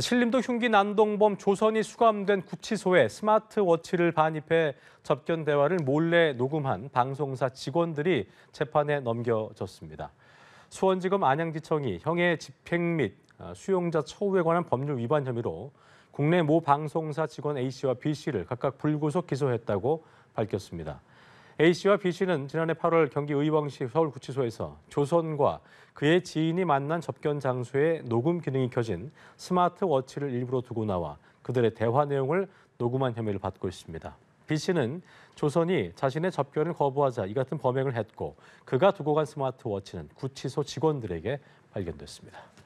신림도 흉기 난동범 조선이 수감된 구치소에 스마트워치를 반입해 접견 대화를 몰래 녹음한 방송사 직원들이 재판에 넘겨졌습니다. 수원지검 안양지청이 형의 집행 및 어, 수용자 처우에 관한 법률 위반 혐의로 국내 모 방송사 직원 A씨와 B씨를 각각 불구속 기소했다고 밝혔습니다. A씨와 B씨는 지난해 8월 경기 의왕시 서울구치소에서 조선과 그의 지인이 만난 접견 장소에 녹음 기능이 켜진 스마트워치를 일부러 두고 나와 그들의 대화 내용을 녹음한 혐의를 받고 있습니다. B씨는 조선이 자신의 접견을 거부하자 이 같은 범행을 했고 그가 두고 간 스마트워치는 구치소 직원들에게 발견됐습니다.